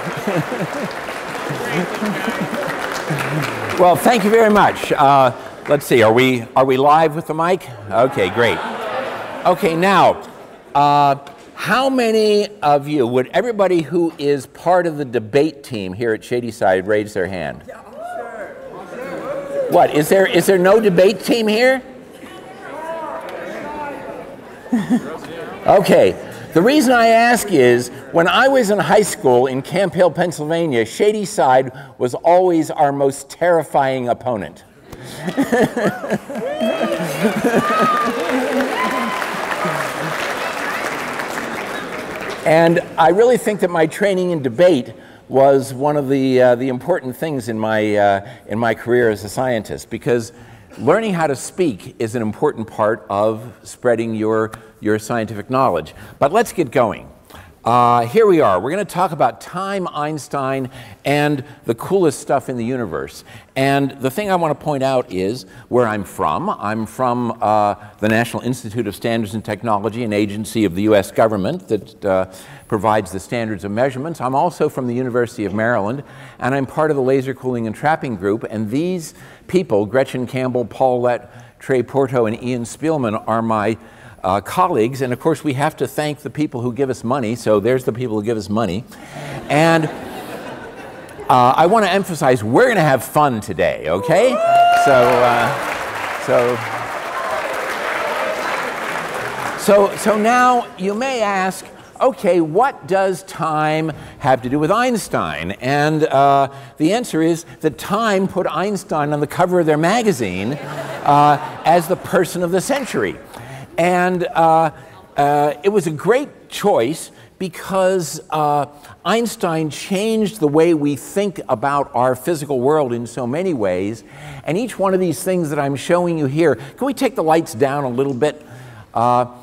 well, thank you very much. Uh, let's see, are we, are we live with the mic? Okay, great. Okay, now, uh, how many of you, would everybody who is part of the debate team here at Shadyside raise their hand? What, is there, is there no debate team here? okay, the reason I ask is when I was in high school in Camp Hill, Pennsylvania, Shadyside was always our most terrifying opponent. And I really think that my training in debate was one of the, uh, the important things in my, uh, in my career as a scientist because learning how to speak is an important part of spreading your, your scientific knowledge. But let's get going. Uh, here we are. We're going to talk about time, Einstein, and the coolest stuff in the universe. And the thing I want to point out is where I'm from. I'm from uh, the National Institute of Standards and Technology, an agency of the U.S. government that uh, provides the standards of measurements. I'm also from the University of Maryland, and I'm part of the Laser Cooling and Trapping Group. And these people, Gretchen Campbell, Paul Lett, Trey Porto, and Ian Spielman, are my uh, colleagues. And of course, we have to thank the people who give us money. So there's the people who give us money. And uh, I want to emphasize we're going to have fun today, okay? So, uh, so, so, so now you may ask, okay, what does time have to do with Einstein? And uh, the answer is that Time put Einstein on the cover of their magazine uh, as the person of the century. And uh, uh, it was a great choice because uh, Einstein changed the way we think about our physical world in so many ways. And each one of these things that I'm showing you here, can we take the lights down a little bit? Uh,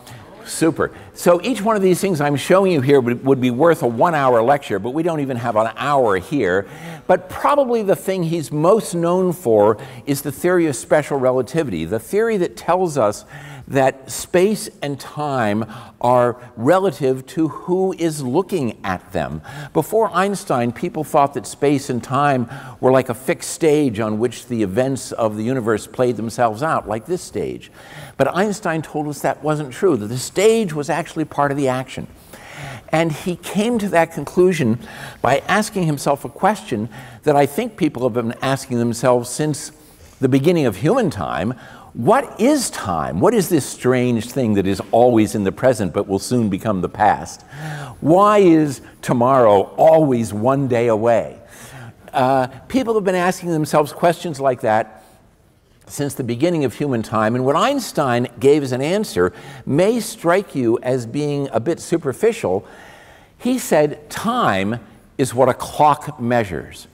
super. So each one of these things I'm showing you here would, be worth a one hour lecture, but we don't even have an hour here. But probably the thing he's most known for is the theory of special relativity, the theory that tells us that space and time are relative to who is looking at them. Before Einstein, people thought that space and time were like a fixed stage on which the events of the universe played themselves out, like this stage. But Einstein told us that wasn't true, that the stage was actually part of the action. And he came to that conclusion by asking himself a question that I think people have been asking themselves since the beginning of human time what is time? What is this strange thing that is always in the present but will soon become the past? Why is tomorrow always one day away? Uh, people have been asking themselves questions like that since the beginning of human time, and what Einstein gave as an answer may strike you as being a bit superficial. He said, Time is what a clock measures.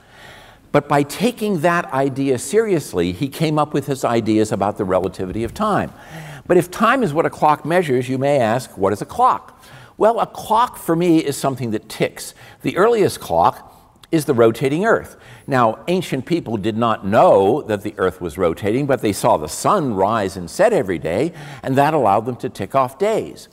But by taking that idea seriously, he came up with his ideas about the relativity of time. But if time is what a clock measures, you may ask, what is a clock? Well, a clock for me is something that ticks. The earliest clock is the rotating Earth. Now, ancient people did not know that the Earth was rotating, but they saw the sun rise and set every day, and that allowed them to tick off days.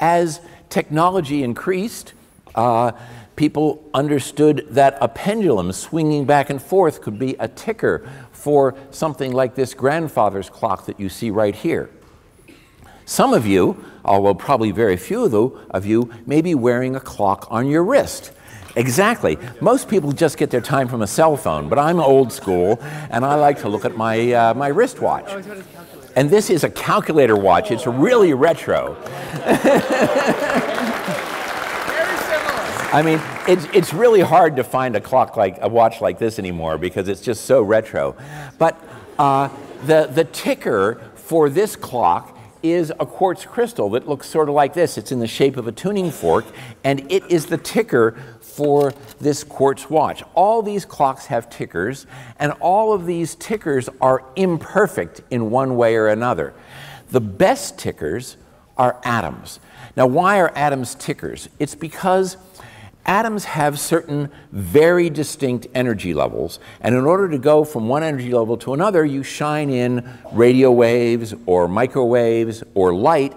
As technology increased, uh, people understood that a pendulum swinging back and forth could be a ticker for something like this grandfather's clock that you see right here. Some of you, although probably very few of you, may be wearing a clock on your wrist. Exactly. Most people just get their time from a cell phone, but I'm old school and I like to look at my, uh, my wristwatch. And this is a calculator watch. It's really retro. I mean, it's, it's really hard to find a clock like a watch like this anymore because it's just so retro. But uh, the, the ticker for this clock is a quartz crystal that looks sort of like this. It's in the shape of a tuning fork, and it is the ticker for this quartz watch. All these clocks have tickers, and all of these tickers are imperfect in one way or another. The best tickers are atoms. Now, why are atoms tickers? It's because atoms have certain very distinct energy levels, and in order to go from one energy level to another, you shine in radio waves or microwaves or light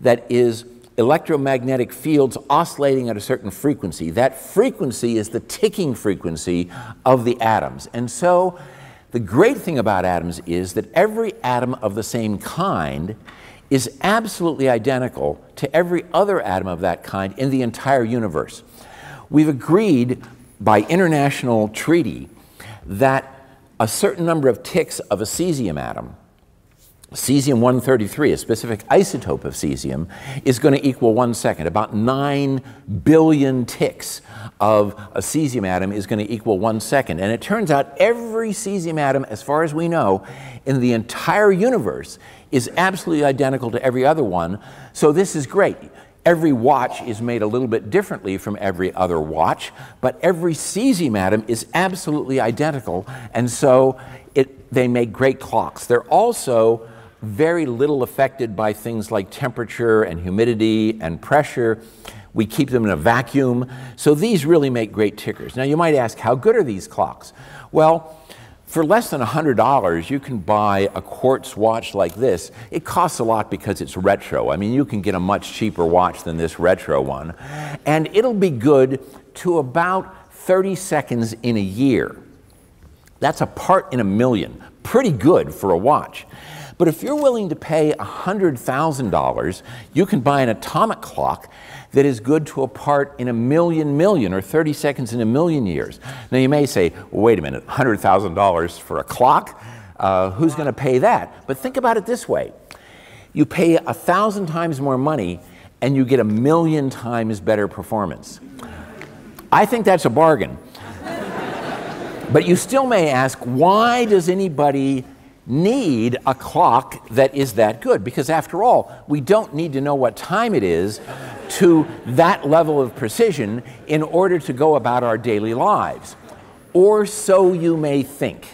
that is electromagnetic fields oscillating at a certain frequency. That frequency is the ticking frequency of the atoms. And so the great thing about atoms is that every atom of the same kind is absolutely identical to every other atom of that kind in the entire universe. We've agreed by international treaty that a certain number of ticks of a cesium atom Cesium-133, a specific isotope of cesium, is going to equal one second. About 9 billion ticks of a cesium atom is going to equal one second. And it turns out every cesium atom, as far as we know, in the entire universe is absolutely identical to every other one. So this is great. Every watch is made a little bit differently from every other watch, but every cesium atom is absolutely identical. And so it, they make great clocks. They're also very little affected by things like temperature and humidity and pressure. We keep them in a vacuum. So these really make great tickers. Now you might ask, how good are these clocks? Well, for less than $100, you can buy a quartz watch like this. It costs a lot because it's retro. I mean, you can get a much cheaper watch than this retro one. And it'll be good to about 30 seconds in a year. That's a part in a million. Pretty good for a watch. But if you're willing to pay $100,000, you can buy an atomic clock that is good to a part in a million million or 30 seconds in a million years. Now you may say, well, wait a minute, $100,000 for a clock? Uh, who's going to pay that? But think about it this way. You pay a thousand times more money and you get a million times better performance. I think that's a bargain. but you still may ask, why does anybody need a clock that is that good because after all, we don't need to know what time it is to that level of precision in order to go about our daily lives. Or so you may think.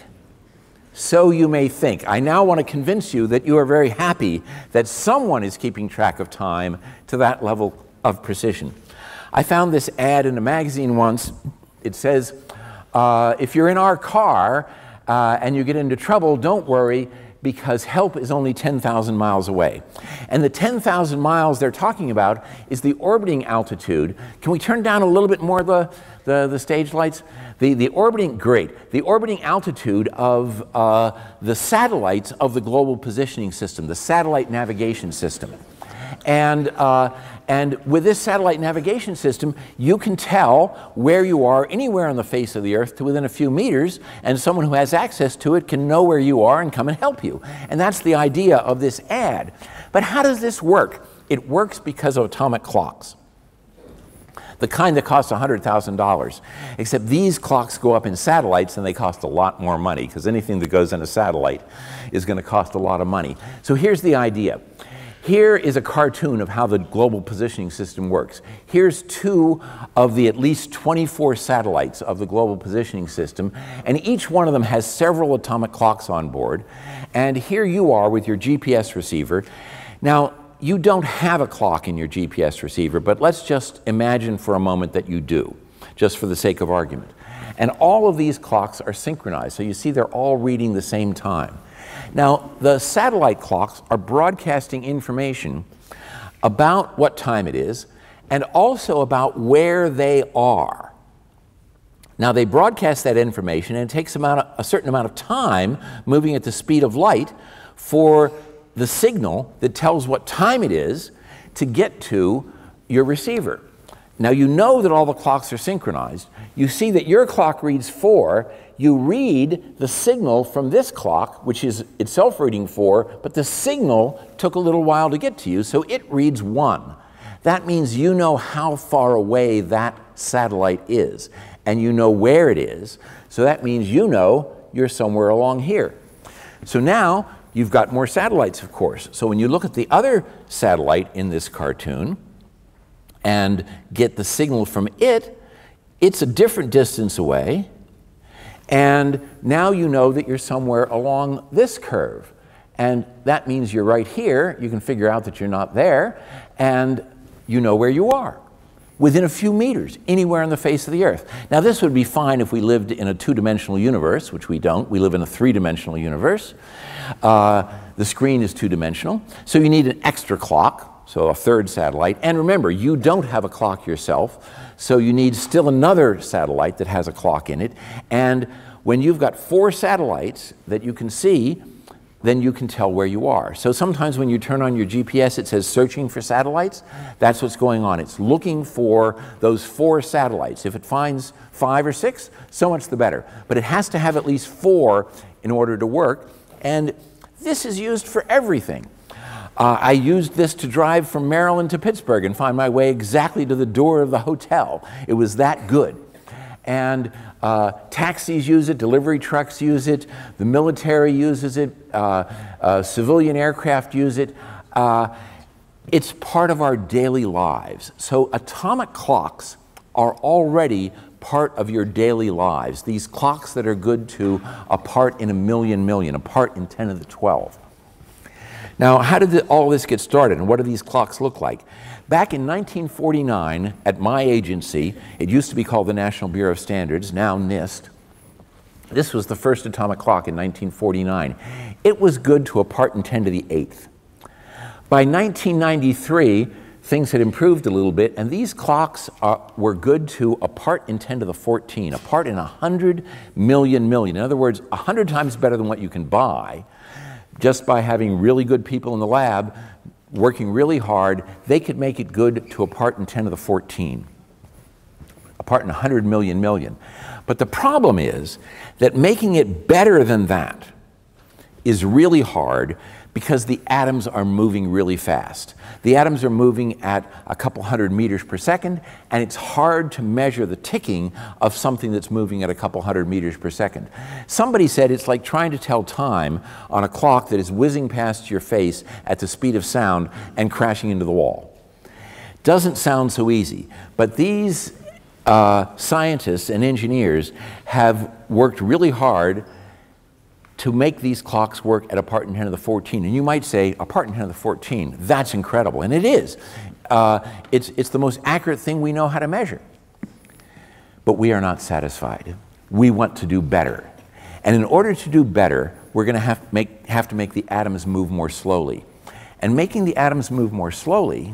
So you may think. I now want to convince you that you are very happy that someone is keeping track of time to that level of precision. I found this ad in a magazine once. It says, uh, if you're in our car uh, and you get into trouble, don't worry because help is only 10,000 miles away. And the 10,000 miles they're talking about is the orbiting altitude. Can we turn down a little bit more the, the, the stage lights? The, the orbiting, great, the orbiting altitude of uh, the satellites of the global positioning system, the satellite navigation system. And, uh, and with this satellite navigation system, you can tell where you are anywhere on the face of the Earth to within a few meters, and someone who has access to it can know where you are and come and help you. And that's the idea of this ad. But how does this work? It works because of atomic clocks. The kind that costs $100,000. Except these clocks go up in satellites and they cost a lot more money because anything that goes in a satellite is going to cost a lot of money. So here's the idea. Here is a cartoon of how the global positioning system works. Here's two of the at least 24 satellites of the global positioning system, and each one of them has several atomic clocks on board. And here you are with your GPS receiver. Now, you don't have a clock in your GPS receiver, but let's just imagine for a moment that you do, just for the sake of argument. And all of these clocks are synchronized, so you see they're all reading the same time. Now, the satellite clocks are broadcasting information about what time it is and also about where they are. Now, they broadcast that information, and it takes a certain amount of time moving at the speed of light for the signal that tells what time it is to get to your receiver. Now, you know that all the clocks are synchronized. You see that your clock reads 4 you read the signal from this clock, which is itself reading four, but the signal took a little while to get to you, so it reads one. That means you know how far away that satellite is, and you know where it is, so that means you know you're somewhere along here. So now you've got more satellites, of course. So when you look at the other satellite in this cartoon and get the signal from it, it's a different distance away and now you know that you're somewhere along this curve. And that means you're right here. You can figure out that you're not there. And you know where you are within a few meters, anywhere on the face of the earth. Now, this would be fine if we lived in a two dimensional universe, which we don't. We live in a three dimensional universe. Uh, the screen is two dimensional. So you need an extra clock so a third satellite. And remember, you don't have a clock yourself, so you need still another satellite that has a clock in it. And when you've got four satellites that you can see, then you can tell where you are. So sometimes when you turn on your GPS, it says searching for satellites. That's what's going on. It's looking for those four satellites. If it finds five or six, so much the better. But it has to have at least four in order to work. And this is used for everything. Uh, I used this to drive from Maryland to Pittsburgh and find my way exactly to the door of the hotel. It was that good. And uh, taxis use it, delivery trucks use it, the military uses it, uh, uh civilian aircraft use it. Uh, it's part of our daily lives. So atomic clocks are already part of your daily lives. These clocks that are good to a part in a million million, a part in 10 to the 12. Now, how did all this get started and what do these clocks look like? Back in 1949, at my agency, it used to be called the National Bureau of Standards, now NIST. This was the first atomic clock in 1949. It was good to a part in 10 to the 8th. By 1993, things had improved a little bit, and these clocks are, were good to a part in 10 to the 14, a part in 100 million million. In other words, 100 times better than what you can buy just by having really good people in the lab working really hard, they could make it good to a part in 10 to the 14, a part in 100 million million. But the problem is that making it better than that is really hard because the atoms are moving really fast. The atoms are moving at a couple hundred meters per second, and it's hard to measure the ticking of something that's moving at a couple hundred meters per second. Somebody said it's like trying to tell time on a clock that is whizzing past your face at the speed of sound and crashing into the wall. Doesn't sound so easy, but these uh, scientists and engineers have worked really hard to make these clocks work at a part in 10 to the 14. And you might say, a part in 10 to the 14, that's incredible. And it is. Uh, it's, it's the most accurate thing we know how to measure. But we are not satisfied. We want to do better. And in order to do better, we're going to have, make, have to make the atoms move more slowly. And making the atoms move more slowly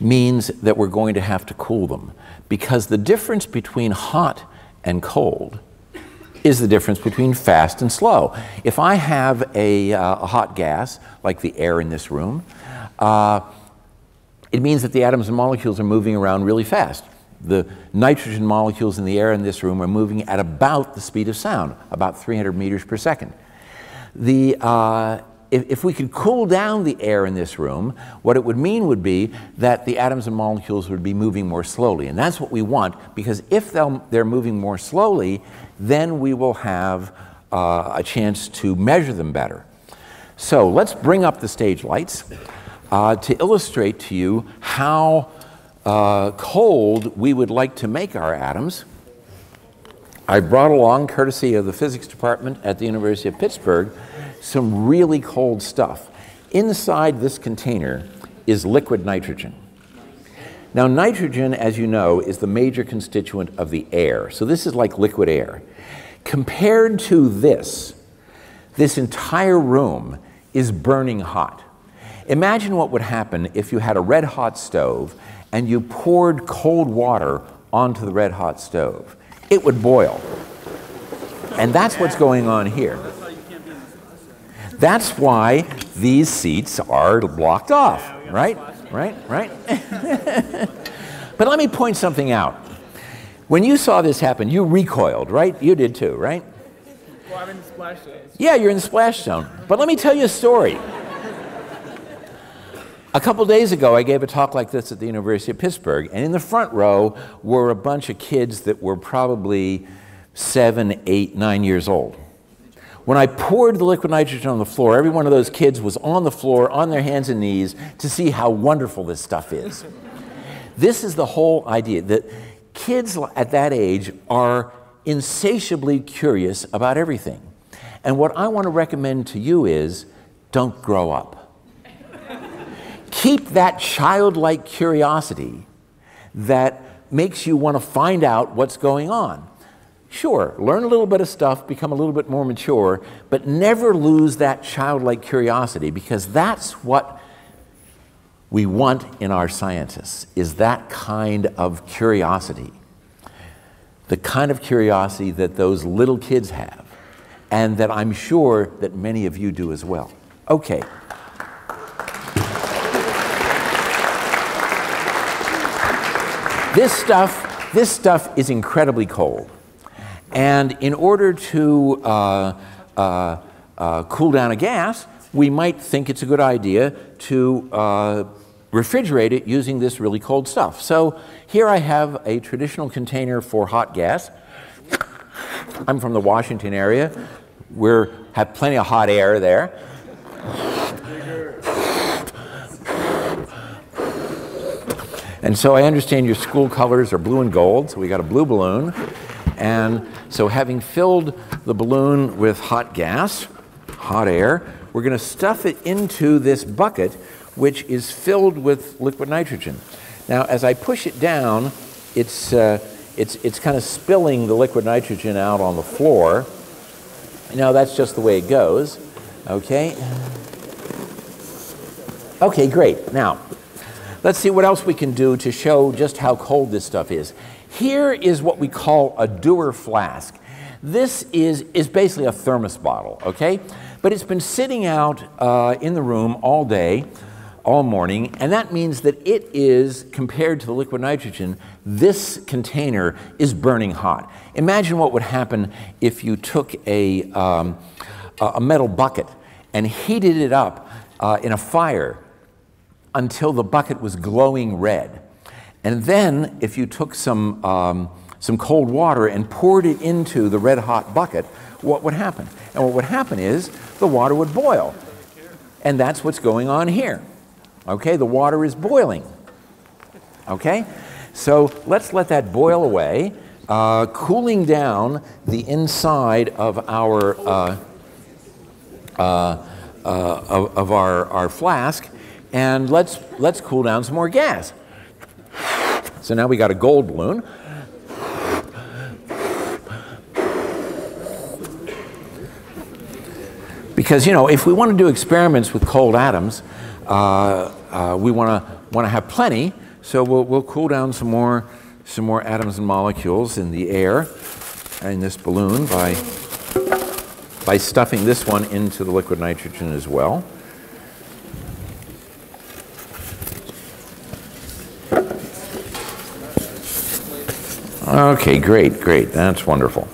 means that we're going to have to cool them. Because the difference between hot and cold is the difference between fast and slow. If I have a, uh, a hot gas, like the air in this room, uh, it means that the atoms and molecules are moving around really fast. The nitrogen molecules in the air in this room are moving at about the speed of sound, about 300 meters per second. The, uh, if, if, we could cool down the air in this room, what it would mean would be that the atoms and molecules would be moving more slowly. And that's what we want, because if they're moving more slowly, then we will have uh, a chance to measure them better. So let's bring up the stage lights uh, to illustrate to you how uh, cold we would like to make our atoms. I brought along, courtesy of the physics department at the University of Pittsburgh, some really cold stuff. Inside this container is liquid nitrogen. Now, nitrogen, as you know, is the major constituent of the air. So this is like liquid air. Compared to this, this entire room is burning hot. Imagine what would happen if you had a red hot stove and you poured cold water onto the red hot stove. It would boil. And that's what's going on here. That's why these seats are blocked off, right? Right? Right? but let me point something out. When you saw this happen, you recoiled, right? You did too, right? Well, I'm in the splash zone. Yeah, you're in the splash zone. But let me tell you a story. A couple days ago, I gave a talk like this at the University of Pittsburgh, and in the front row were a bunch of kids that were probably seven, eight, nine years old. When I poured the liquid nitrogen on the floor, every one of those kids was on the floor, on their hands and knees, to see how wonderful this stuff is. this is the whole idea that kids at that age are insatiably curious about everything. And what I want to recommend to you is don't grow up. Keep that childlike curiosity that makes you want to find out what's going on. Sure, learn a little bit of stuff, become a little bit more mature, but never lose that childlike curiosity because that's what we want in our scientists is that kind of curiosity, the kind of curiosity that those little kids have, and that I'm sure that many of you do as well. Okay. This stuff, this stuff is incredibly cold. And in order to uh, uh, uh, cool down a gas, we might think it's a good idea to uh, refrigerate it using this really cold stuff. So here I have a traditional container for hot gas. I'm from the Washington area. We have plenty of hot air there. And so I understand your school colors are blue and gold, so we got a blue balloon. And so having filled the balloon with hot gas, hot air, we're going to stuff it into this bucket, which is filled with liquid nitrogen. Now, as I push it down, it's, uh, it's, it's kind of spilling the liquid nitrogen out on the floor. Now, that's just the way it goes. Okay? Okay, great. Now, Let's see what else we can do to show just how cold this stuff is. Here is what we call a Dewar flask. This is, is basically a thermos bottle, okay? But it's been sitting out uh, in the room all day, all morning, and that means that it is, compared to the liquid nitrogen, this container is burning hot. Imagine what would happen if you took a, um, a metal bucket and heated it up uh, in a fire until the bucket was glowing red. And then, if you took some, um, some cold water and poured it into the red hot bucket, what would happen? And what would happen is the water would boil. And that's what's going on here. Okay, the water is boiling. Okay, so let's let that boil away, uh, cooling down the inside of our, uh, uh, uh of, of our, our flask and let's, let's cool down some more gas. So now we got a gold balloon. Because, you know, if we want to do experiments with cold atoms, uh, we want to want to have plenty, so we'll, we'll cool down some more, some more atoms and molecules in the air in this balloon by, by stuffing this one into the liquid nitrogen as well. Okay, great, great. That's wonderful.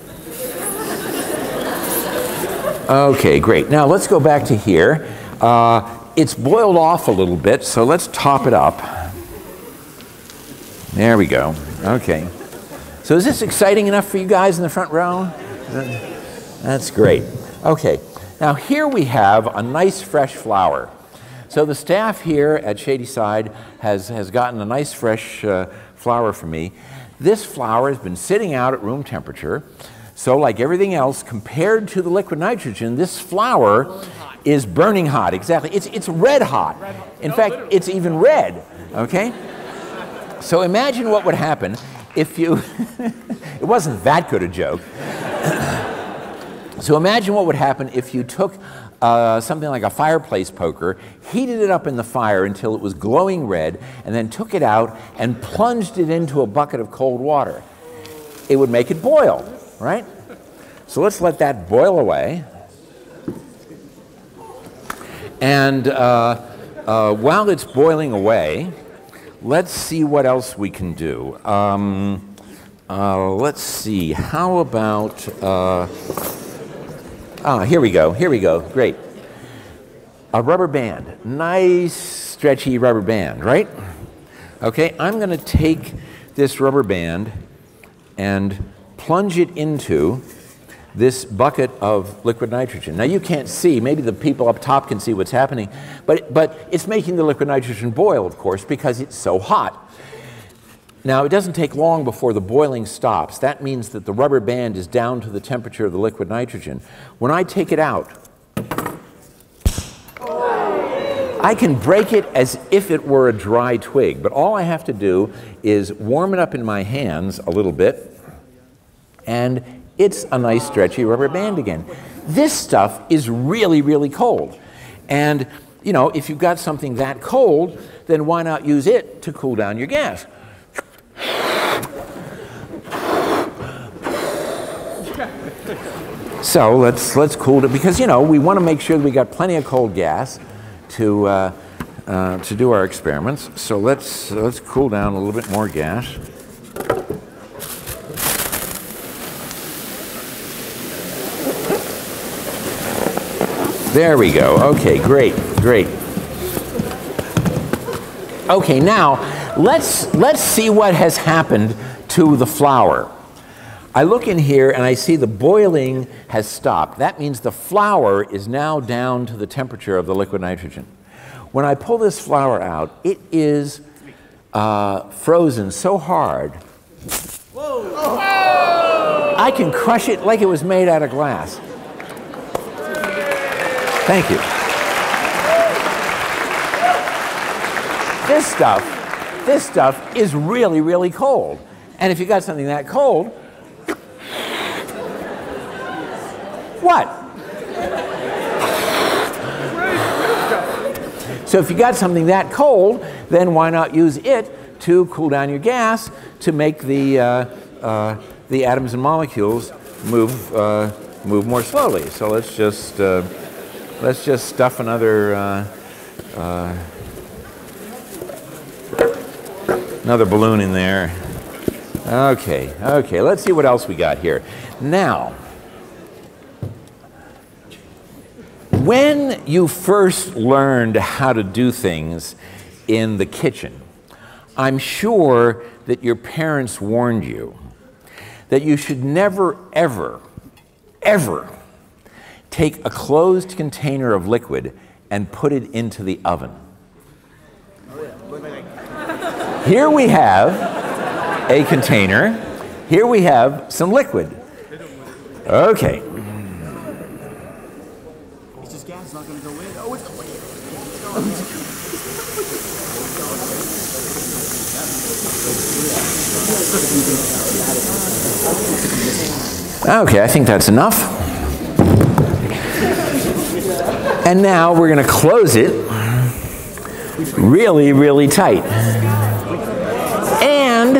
Okay, great. Now let's go back to here. Uh, it's boiled off a little bit, so let's top it up. There we go. Okay. So is this exciting enough for you guys in the front row? That's great. Okay. Now here we have a nice fresh flower. So the staff here at Shadyside has, has gotten a nice fresh uh, flower for me. This flower has been sitting out at room temperature. So, like everything else, compared to the liquid nitrogen, this flower is burning hot. Exactly. It's, it's red hot. Red hot. In no, fact, literally. it's even red. Okay? So, imagine what would happen if you. it wasn't that good a joke. so, imagine what would happen if you took uh, something like a fireplace poker, heated it up in the fire until it was glowing red, and then took it out and plunged it into a bucket of cold water. It would make it boil, right? So let's let that boil away. And uh, uh, while it's boiling away, let's see what else we can do. Um, uh, let's see, how about uh, Ah, here we go. Here we go. Great. A rubber band. Nice, stretchy rubber band, right? Okay, I'm going to take this rubber band and plunge it into this bucket of liquid nitrogen. Now you can't see, maybe the people up top can see what's happening, but, but it's making the liquid nitrogen boil, of course, because it's so hot. Now, it doesn't take long before the boiling stops. That means that the rubber band is down to the temperature of the liquid nitrogen. When I take it out, I can break it as if it were a dry twig, but all I have to do is warm it up in my hands a little bit, and it's a nice stretchy rubber band again. This stuff is really, really cold. And you know, if you've got something that cold, then why not use it to cool down your gas? So let's, let's cool it because, you know, we want to make sure we got plenty of cold gas to, uh, uh, to do our experiments. So let's, let's cool down a little bit more gas. There we go. Okay, great, great. Okay, now let's, let's see what has happened to the flower. I look in here and I see the boiling has stopped. That means the flower is now down to the temperature of the liquid nitrogen. When I pull this flower out, it is uh, frozen so hard. Whoa. I can crush it like it was made out of glass. Thank you. This stuff, this stuff is really, really cold. And if you got something that cold, what? So if you got something that cold, then why not use it to cool down your gas to make the, uh, uh, the atoms and molecules move, uh, move more slowly. So let's just, uh, let's just stuff another, uh, uh, another balloon in there. Okay, okay, let's see what else we got here. Now, when you first learned how to do things in the kitchen, I'm sure that your parents warned you that you should never, ever, ever take a closed container of liquid and put it into the oven. Here we have a container. Here we have some liquid. Okay. Okay, I think that's enough. And now we're going to close it really, really tight. And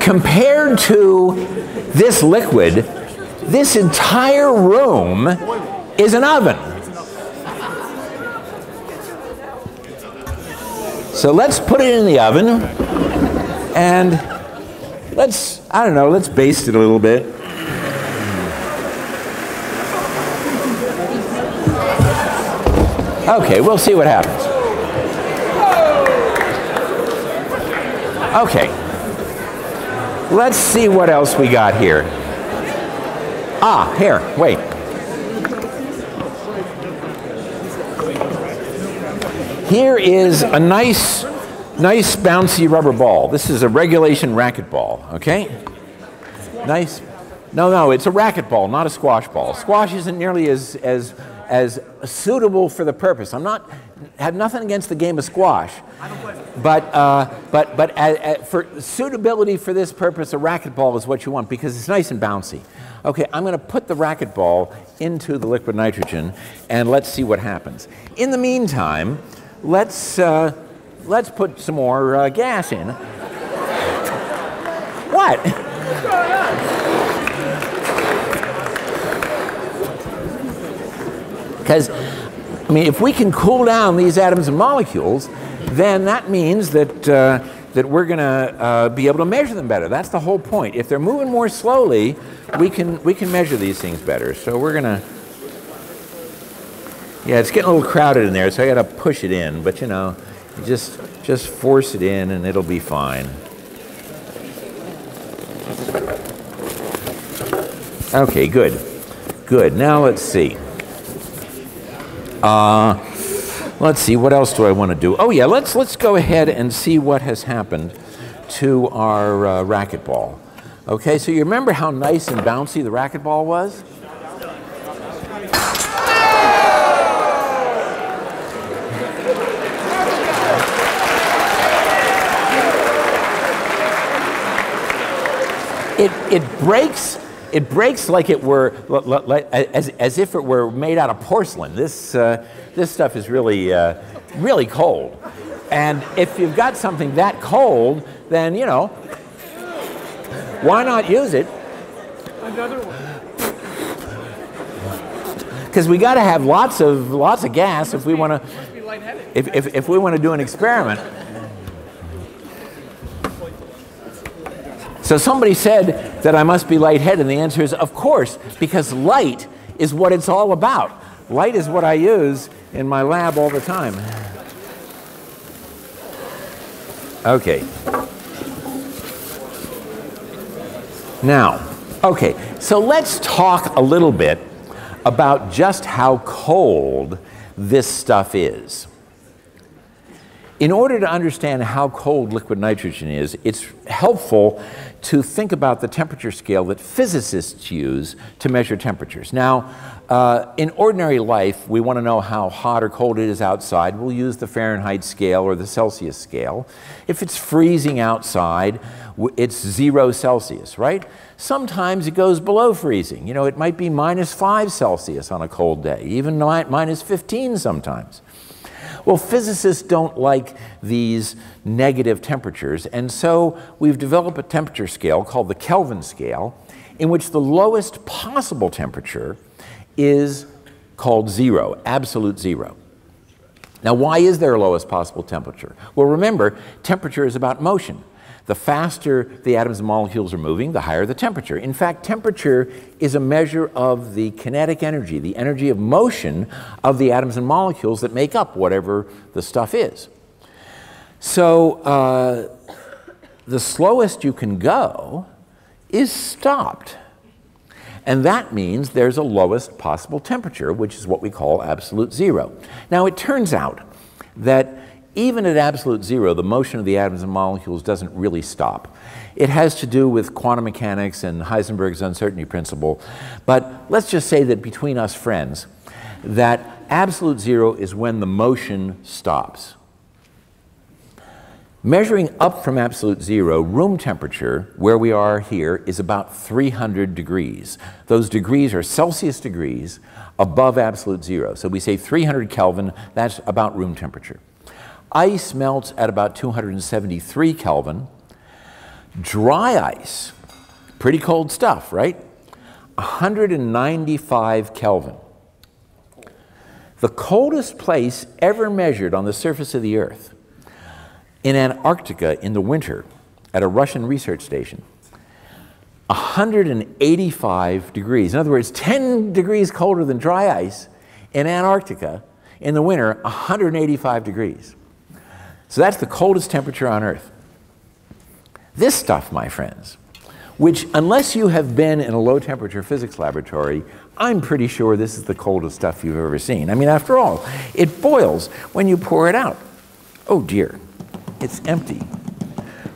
compared to this liquid, this entire room is an oven. So let's put it in the oven and let's, I don't know, let's baste it a little bit. Okay, we'll see what happens. Okay. Let's see what else we got here. Ah, here, wait. Here is a nice Nice bouncy rubber ball. This is a regulation racket ball, okay? Nice. No, no, it's a racket ball, not a squash ball. Squash isn't nearly as, as, as suitable for the purpose. I'm not, have nothing against the game of squash. But, uh, but, but a, a, for suitability for this purpose, a racket ball is what you want because it's nice and bouncy. Okay, I'm going to put the racket ball into the liquid nitrogen and let's see what happens. In the meantime, let's, uh, let's put some more uh, gas in. what? Because, I mean, if we can cool down these atoms and molecules, then that means that, uh, that we're going to uh, be able to measure them better. That's the whole point. If they're moving more slowly, we can, we can measure these things better. So we're going to, yeah, it's getting a little crowded in there, so I got to push it in. But, you know, just, just force it in and it'll be fine. Okay, good. Good. Now let's see. Uh, let's see. What else do I want to do? Oh yeah, let's let's go ahead and see what has happened to our uh, racquetball. Okay, so you remember how nice and bouncy the racquetball was? it, it breaks it breaks like it were, as, as if it were made out of porcelain. This, uh, this stuff is really, uh, really cold. And if you've got something that cold, then, you know, why not use it? Another one. Because we got to have lots of, lots of gas if we want to, Must be lightheaded. if, if, if we want to do an experiment. So somebody said that I must be lightheaded, and the answer is, of course, because light is what it's all about. Light is what I use in my lab all the time. Okay. Now, okay, so let's talk a little bit about just how cold this stuff is. In order to understand how cold liquid nitrogen is, it's helpful to think about the temperature scale that physicists use to measure temperatures. Now, uh, in ordinary life, we want to know how hot or cold it is outside. We'll use the Fahrenheit scale or the Celsius scale. If it's freezing outside, it's zero Celsius, right? Sometimes it goes below freezing. You know, it might be minus five Celsius on a cold day, even minus 15 sometimes. Well, physicists don't like these negative temperatures, and so we've developed a temperature scale called the Kelvin scale, in which the lowest possible temperature is called zero, absolute zero. Now, why is there a lowest possible temperature? Well, remember, temperature is about motion. The faster the atoms and molecules are moving, the higher the temperature. In fact, temperature is a measure of the kinetic energy, the energy of motion of the atoms and molecules that make up whatever the stuff is. So uh, the slowest you can go is stopped. And that means there's a lowest possible temperature, which is what we call absolute zero. Now, it turns out that even at absolute zero, the motion of the atoms and molecules doesn't really stop. It has to do with quantum mechanics and Heisenberg's uncertainty principle. But let's just say that between us friends, that absolute zero is when the motion stops. Measuring up from absolute zero, room temperature, where we are here, is about 300 degrees. Those degrees are Celsius degrees above absolute zero. So we say 300 Kelvin, that's about room temperature. Ice melts at about 273 Kelvin. Dry ice, pretty cold stuff, right? 195 Kelvin. The coldest place ever measured on the surface of the Earth, in Antarctica in the winter, at a Russian research station, 185 degrees. In other words, 10 degrees colder than dry ice in Antarctica in the winter, 185 degrees. So that's the coldest temperature on Earth. This stuff, my friends, which unless you have been in a low temperature physics laboratory, I'm pretty sure this is the coldest stuff you've ever seen. I mean, after all, it boils when you pour it out. Oh dear, it's empty.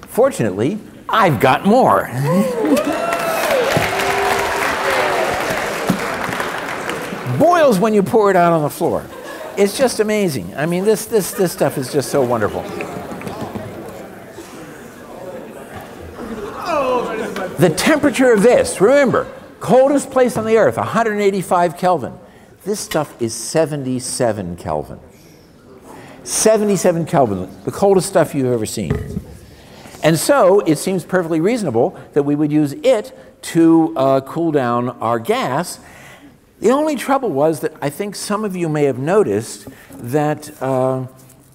Fortunately, I've got more. boils when you pour it out on the floor it's just amazing. I mean, this, this, this stuff is just so wonderful. The temperature of this, remember, coldest place on the earth, 185 Kelvin. This stuff is 77 Kelvin. 77 Kelvin, the coldest stuff you've ever seen. And so it seems perfectly reasonable that we would use it to uh, cool down our gas the only trouble was that I think some of you may have noticed that uh,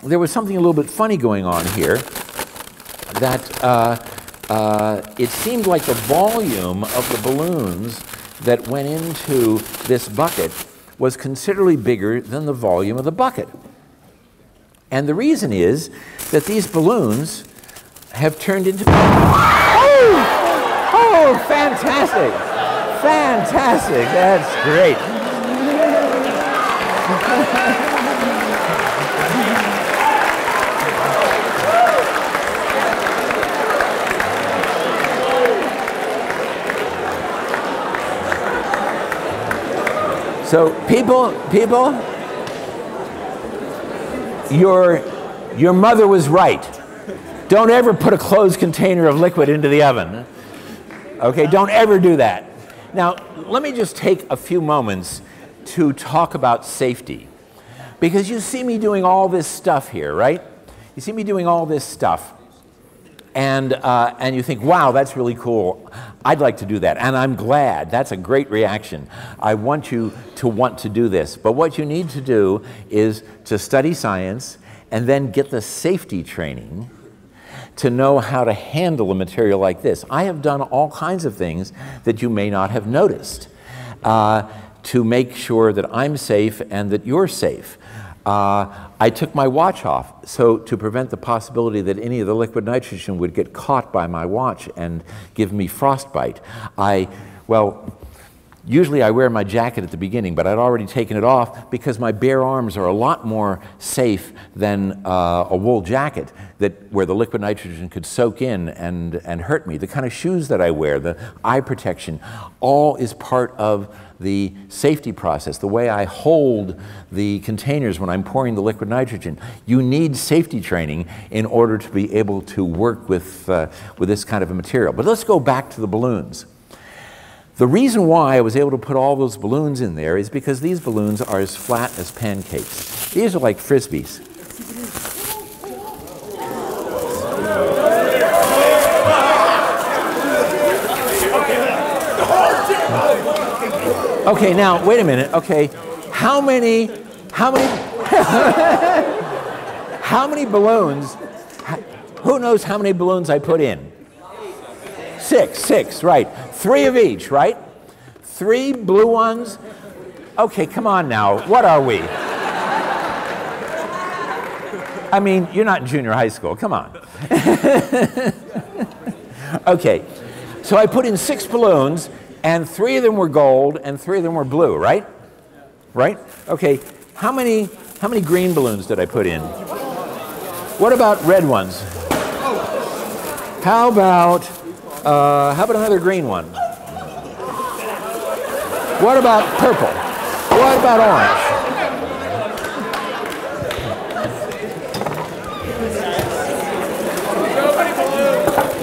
there was something a little bit funny going on here. That uh, uh, it seemed like the volume of the balloons that went into this bucket was considerably bigger than the volume of the bucket. And the reason is that these balloons have turned into. Oh! Oh, fantastic! Fantastic. That's great. So people, people, your, your mother was right. Don't ever put a closed container of liquid into the oven. Okay, don't ever do that. Now, let me just take a few moments to talk about safety. Because you see me doing all this stuff here, right? You see me doing all this stuff. And, uh, and you think, wow, that's really cool. I'd like to do that. And I'm glad. That's a great reaction. I want you to want to do this. But what you need to do is to study science and then get the safety training to know how to handle a material like this. I have done all kinds of things that you may not have noticed uh, to make sure that I'm safe and that you're safe. Uh, I took my watch off so to prevent the possibility that any of the liquid nitrogen would get caught by my watch and give me frostbite. I, well, Usually I wear my jacket at the beginning, but I'd already taken it off because my bare arms are a lot more safe than uh, a wool jacket that, where the liquid nitrogen could soak in and, and hurt me. The kind of shoes that I wear, the eye protection, all is part of the safety process, the way I hold the containers when I'm pouring the liquid nitrogen. You need safety training in order to be able to work with, uh, with this kind of a material. But let's go back to the balloons. The reason why I was able to put all those balloons in there is because these balloons are as flat as pancakes. These are like frisbees. Okay, now wait a minute. Okay, how many, how many, how many balloons? Who knows how many balloons I put in? Six, six, right. Three of each, right? Three blue ones. Okay, come on now. What are we? I mean, you're not in junior high school. Come on. okay, so I put in six balloons, and three of them were gold, and three of them were blue, right? Right? Okay, how many, how many green balloons did I put in? What about red ones? How about uh, how about another green one? What about purple? What about orange?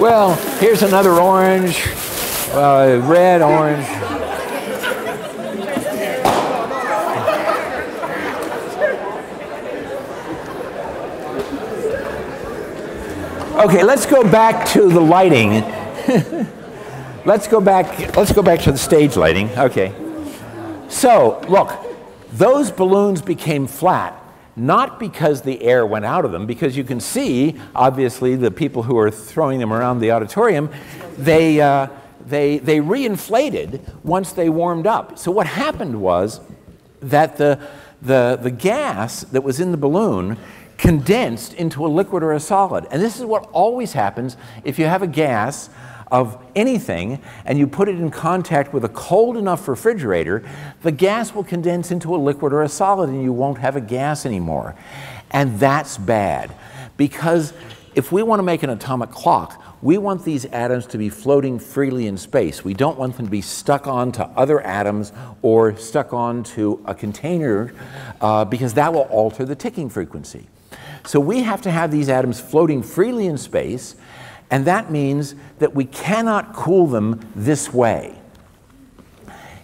Well, here's another orange, uh, red, orange. Okay, let's go back to the lighting let's go back. Let's go back to the stage lighting. Okay. So look, those balloons became flat not because the air went out of them, because you can see, obviously, the people who are throwing them around the auditorium, they, uh, they, they reinflated once they warmed up. So what happened was that the, the, the gas that was in the balloon condensed into a liquid or a solid. And this is what always happens if you have a gas of anything and you put it in contact with a cold enough refrigerator, the gas will condense into a liquid or a solid and you won't have a gas anymore. And that's bad because if we want to make an atomic clock, we want these atoms to be floating freely in space. We don't want them to be stuck onto other atoms or stuck onto a container uh, because that will alter the ticking frequency. So we have to have these atoms floating freely in space and that means that we cannot cool them this way.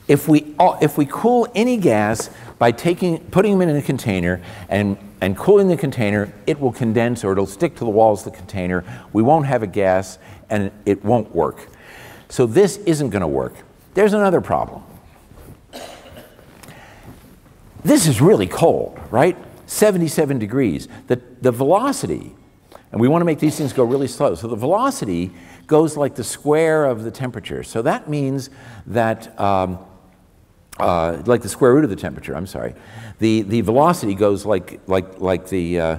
If we, uh, if we cool any gas by taking, putting them in a container and, and cooling the container, it will condense or it'll stick to the walls of the container. We won't have a gas and it won't work. So this isn't going to work. There's another problem. This is really cold, right? 77 degrees. The, the velocity and we want to make these things go really slow. So the velocity goes like the square of the temperature. So that means that, um, uh, like the square root of the temperature, I'm sorry. The, the velocity goes like, like, like the, uh,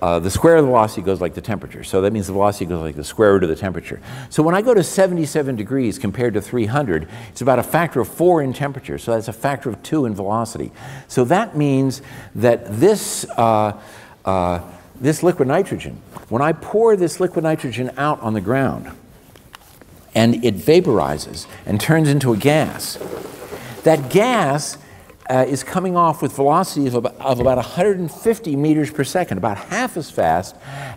uh, the square of the velocity goes like the temperature. So that means the velocity goes like the square root of the temperature. So when I go to 77 degrees compared to 300, it's about a factor of four in temperature. So that's a factor of two in velocity. So that means that this, uh, uh, this liquid nitrogen, when I pour this liquid nitrogen out on the ground and it vaporizes and turns into a gas, that gas uh, is coming off with velocity of of about 150 meters per second, about half as fast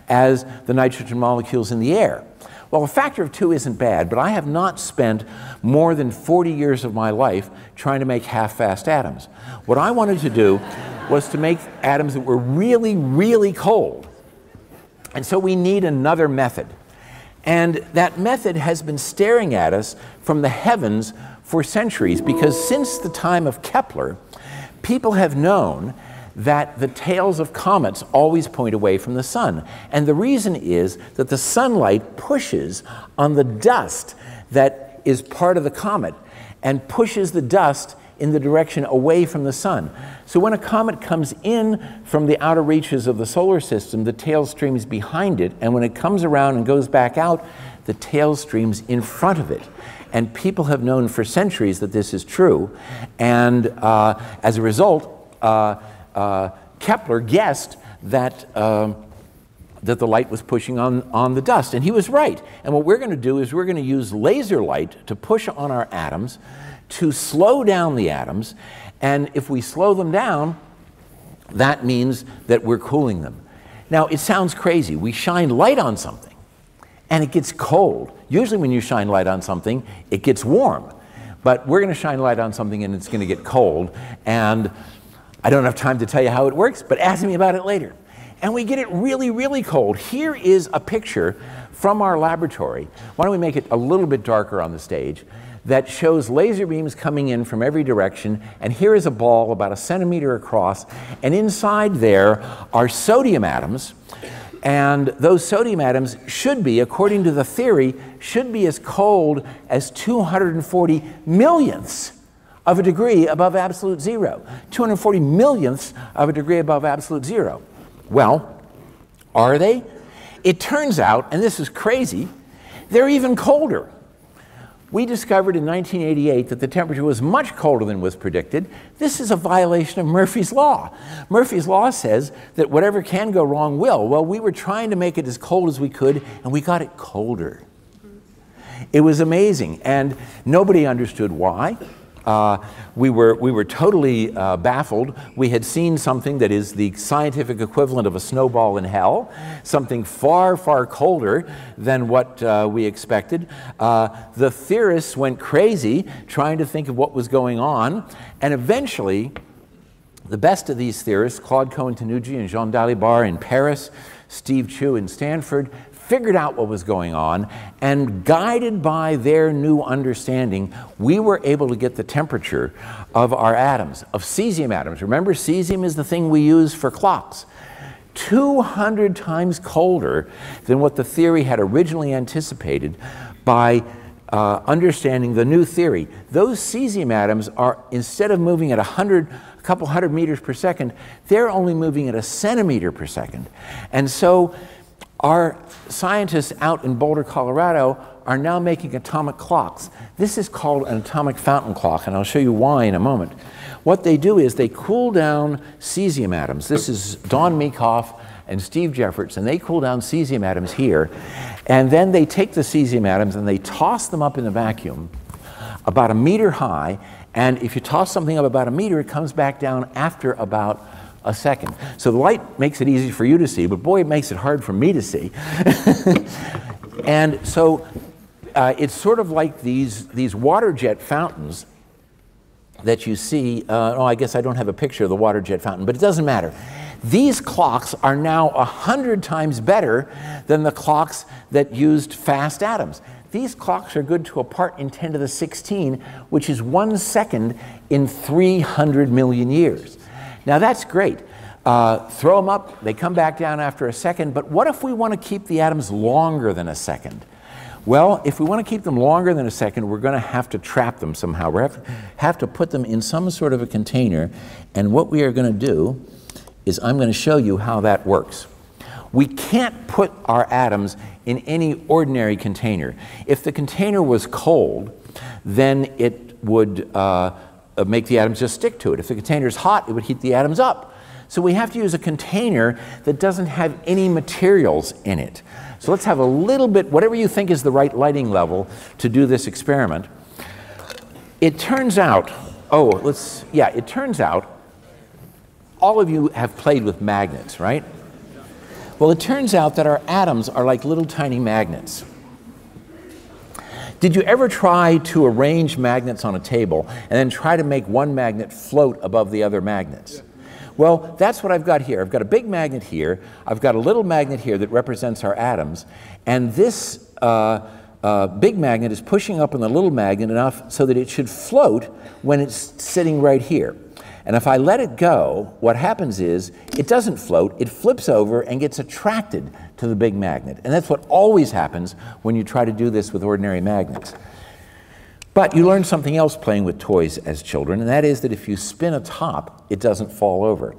as the nitrogen molecules in the air. Well, a factor of two isn't bad, but I have not spent more than 40 years of my life trying to make half fast atoms. What I wanted to do was to make atoms that were really, really cold. And so we need another method. And that method has been staring at us from the heavens for centuries because since the time of Kepler, people have known that the tails of comets always point away from the sun. And the reason is that the sunlight pushes on the dust that is part of the comet and pushes the dust in the direction away from the sun. So when a comet comes in from the outer reaches of the solar system, the tail streams behind it, and when it comes around and goes back out, the tail streams in front of it. And people have known for centuries that this is true. And uh, as a result, uh, uh, Kepler guessed that, uh, that the light was pushing on, on the dust. And he was right. And what we're going to do is we're going to use laser light to push on our atoms to slow down the atoms. And if we slow them down, that means that we're cooling them. Now, it sounds crazy. We shine light on something and it gets cold. Usually, when you shine light on something, it gets warm. But we're going to shine light on something and it's going to get cold. And I don't have time to tell you how it works, but ask me about it later. And we get it really, really cold. Here is a picture from our laboratory. Why don't we make it a little bit darker on the stage? That shows laser beams coming in from every direction. And here is a ball about a centimeter across. And inside there are sodium atoms. And those sodium atoms should be, according to the theory, should be as cold as 240 millionths of a degree above absolute zero, 240 millionths of a degree above absolute zero. Well, are they? It turns out, and this is crazy, they're even colder. We discovered in 1988 that the temperature was much colder than was predicted. This is a violation of Murphy's Law. Murphy's Law says that whatever can go wrong will. Well, we were trying to make it as cold as we could, and we got it colder. It was amazing, and nobody understood why. Uh, we, were, we were totally uh, baffled. We had seen something that is the scientific equivalent of a snowball in hell, something far, far colder than what uh, we expected. Uh, the theorists went crazy trying to think of what was going on, and eventually, the best of these theorists, Claude Cohen-Tannoudji and Jean Dalibard in Paris, Steve Chu in Stanford, figured out what was going on, and guided by their new understanding, we were able to get the temperature of our atoms, of cesium atoms. Remember, cesium is the thing we use for clocks. 200 times colder than what the theory had originally anticipated by uh, understanding the new theory. Those cesium atoms are, instead of moving at 100, a couple hundred meters per second, they're only moving at a centimeter per second. And so our scientists out in Boulder, Colorado are now making atomic clocks. This is called an atomic fountain clock, and I'll show you why in a moment. What they do is they cool down cesium atoms. This is Dawn Meekhof and Steve Jefferts, and they cool down cesium atoms here. And then they take the cesium atoms and they toss them up in the vacuum about a meter high. And if you toss something up about a meter, it comes back down after about a second. So the light makes it easy for you to see, but boy, it makes it hard for me to see. and so uh, it's sort of like these, these water jet fountains that you see. Uh, oh, I guess I don't have a picture of the water jet fountain, but it doesn't matter. These clocks are now 100 times better than the clocks that used fast atoms. These clocks are good to a part in 10 to the 16, which is one second in 300 million years. Now that's great. Uh, throw them up, they come back down after a second, but what if we want to keep the atoms longer than a second? Well, if we want to keep them longer than a second, we're going to have to trap them somehow. We have, have to put them in some sort of a container, and what we are going to do is I'm going to show you how that works. We can't put our atoms in any ordinary container. If the container was cold, then it would uh, make the atoms just stick to it. If the container is hot, it would heat the atoms up. So we have to use a container that doesn't have any materials in it. So let's have a little bit, whatever you think is the right lighting level to do this experiment. It turns out, oh, let's, yeah, it turns out all of you have played with magnets, right? Well, it turns out that our atoms are like little tiny magnets. Did you ever try to arrange magnets on a table and then try to make one magnet float above the other magnets? Well, that's what I've got here. I've got a big magnet here. I've got a little magnet here that represents our atoms. And this uh, uh, big magnet is pushing up on the little magnet enough so that it should float when it's sitting right here. And if I let it go, what happens is it doesn't float, it flips over and gets attracted to the big magnet. And that's what always happens when you try to do this with ordinary magnets. But you learn something else playing with toys as children, and that is that if you spin a top, it doesn't fall over.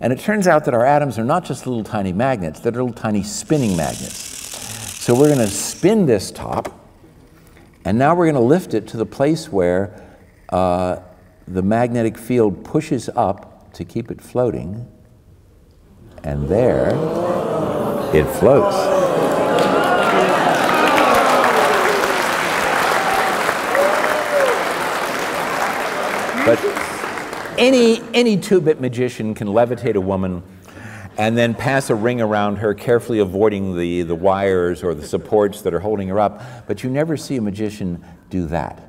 And it turns out that our atoms are not just little tiny magnets, they're little tiny spinning magnets. So we're going to spin this top, and now we're going to lift it to the place where uh, the magnetic field pushes up to keep it floating, and there it floats. But any, any two bit magician can levitate a woman and then pass a ring around her, carefully avoiding the, the wires or the supports that are holding her up. But you never see a magician do that.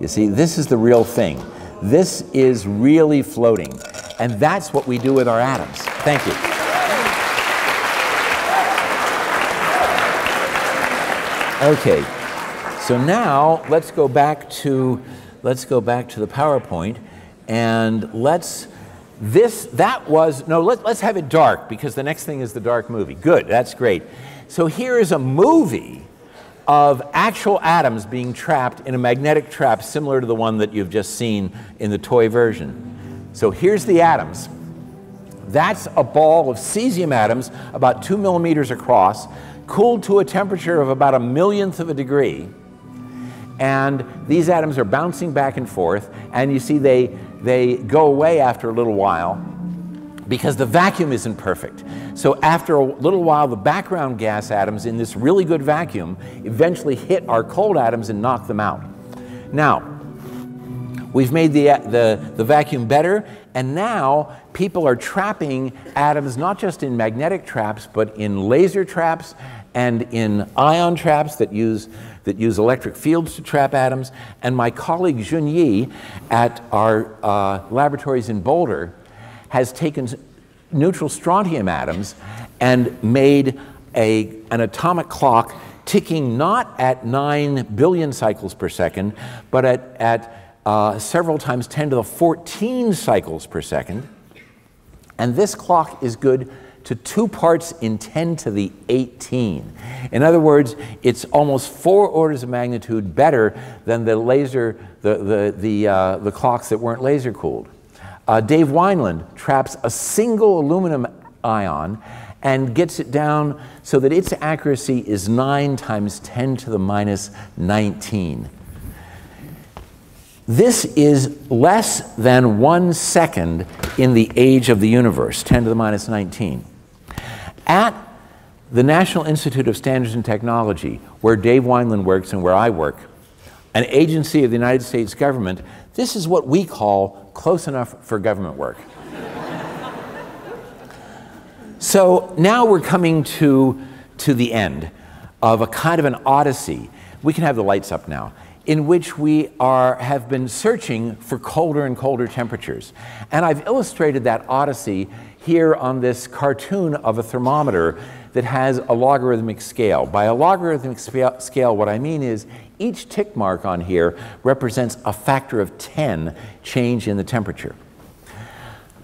You see, this is the real thing. This is really floating. And that's what we do with our atoms. Thank you. Okay, so now let's go back to let's go back to the PowerPoint and let's this that was no let, let's have it dark because the next thing is the dark movie. Good, that's great. So here is a movie of actual atoms being trapped in a magnetic trap similar to the one that you've just seen in the toy version. So here's the atoms. That's a ball of cesium atoms about two millimeters across, cooled to a temperature of about a millionth of a degree. And these atoms are bouncing back and forth, and you see they, they go away after a little while because the vacuum isn't perfect. So after a little while, the background gas atoms in this really good vacuum eventually hit our cold atoms and knock them out. Now, we've made the, the, the vacuum better, and now people are trapping atoms not just in magnetic traps, but in laser traps and in ion traps that use, that use electric fields to trap atoms. And my colleague Jun Ye at our uh, laboratories in Boulder has taken neutral strontium atoms and made a, an atomic clock ticking not at 9 billion cycles per second, but at, at uh, several times 10 to the 14 cycles per second. And this clock is good to two parts in 10 to the 18. In other words, it's almost four orders of magnitude better than the laser, the, the, the, uh, the clocks that weren't laser cooled. Uh, Dave Wineland traps a single aluminum ion and gets it down so that its accuracy is 9 times 10 to the minus 19. This is less than one second in the age of the universe, 10 to the minus 19. At the National Institute of Standards and Technology, where Dave Wineland works and where I work, an agency of the United States government, this is what we call close enough for government work. so now we're coming to, to the end of a kind of an odyssey. We can have the lights up now in which we are, have been searching for colder and colder temperatures. And I've illustrated that odyssey here on this cartoon of a thermometer that has a logarithmic scale. By a logarithmic scale, what I mean is each tick mark on here represents a factor of 10 change in the temperature.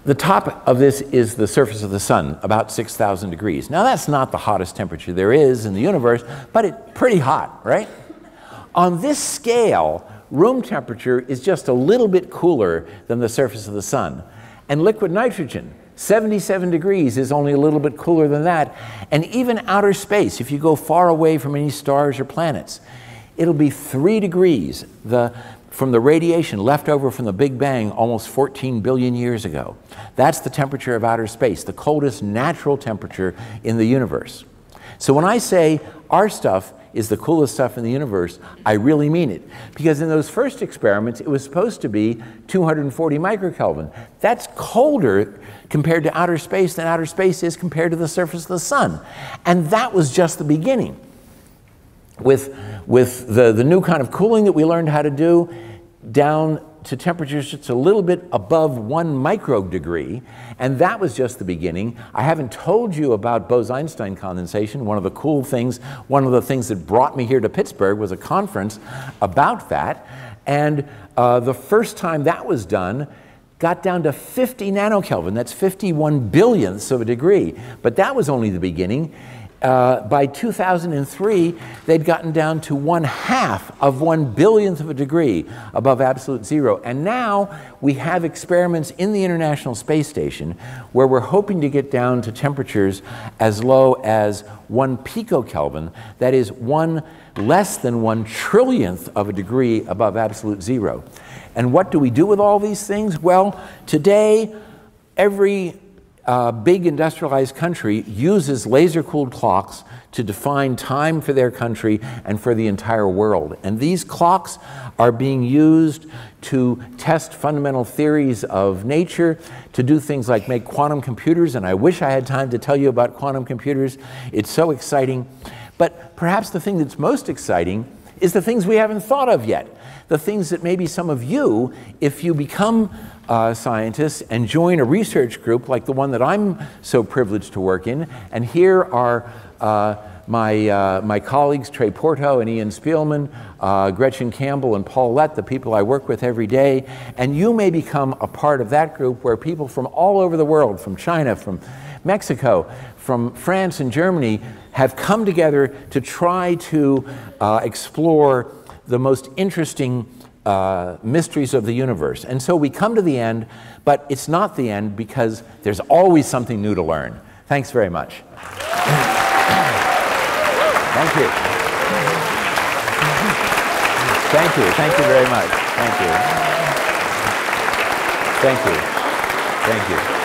The top of this is the surface of the sun, about 6,000 degrees. Now that's not the hottest temperature there is in the universe, but it's pretty hot, right? On this scale, room temperature is just a little bit cooler than the surface of the sun. And liquid nitrogen, 77 degrees is only a little bit cooler than that. And even outer space, if you go far away from any stars or planets, it'll be three degrees the, from the radiation left over from the Big Bang almost 14 billion years ago. That's the temperature of outer space, the coldest natural temperature in the universe. So when I say our stuff is the coolest stuff in the universe, I really mean it. Because in those first experiments, it was supposed to be 240 microkelvin. That's colder compared to outer space than outer space is compared to the surface of the sun. And that was just the beginning. With, with the, the new kind of cooling that we learned how to do down to temperatures just a little bit above one micro degree. and that was just the beginning. I haven't told you about Bose-Einstein condensation. One of the cool things, one of the things that brought me here to Pittsburgh was a conference about that, and uh, the first time that was done, got down to 50 nanokelvin. That's 51 billionths of a degree. But that was only the beginning. Uh, by 2003, they'd gotten down to one half of one billionth of a degree above absolute zero. And now we have experiments in the International Space Station where we're hoping to get down to temperatures as low as one picokelvin, that is one less than one trillionth of a degree above absolute zero. And what do we do with all these things? Well, today, every uh, big industrialized country uses laser cooled clocks to define time for their country and for the entire world. And these clocks are being used to test fundamental theories of nature, to do things like make quantum computers. And I wish I had time to tell you about quantum computers. It's so exciting. But perhaps the thing that's most exciting is the things we haven't thought of yet. The things that maybe some of you, if you become uh, scientists and join a research group like the one that I'm so privileged to work in, and here are uh, my, uh, my colleagues, Trey Porto and Ian Spielman, uh, Gretchen Campbell and Paul Lett, the people I work with every day, and you may become a part of that group where people from all over the world, from China, from Mexico, from France and Germany, have come together to try to uh, explore the most interesting uh, mysteries of the universe. And so we come to the end, but it's not the end because there's always something new to learn. Thanks very much. Thank you. Thank you. Thank you very much. Thank you. Thank you. Thank you.